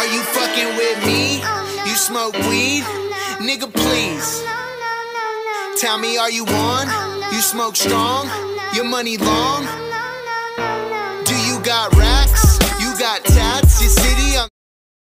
Are you fucking with me? You smoke weed? Nigga, please. Tell me, are you on? You smoke strong? Your money long? Do you got rap?